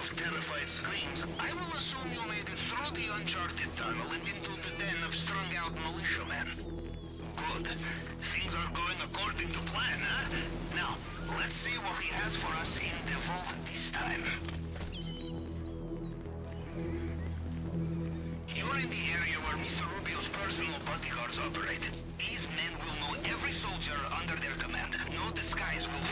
of terrified screams, I will assume you made it through the uncharted tunnel and into the den of strung-out militiamen. Good. Things are going according to plan, huh? Now, let's see what he has for us in the vault this time. You're in the area where Mr. Rubio's personal bodyguards operate. These men will know every soldier under their command. No disguise will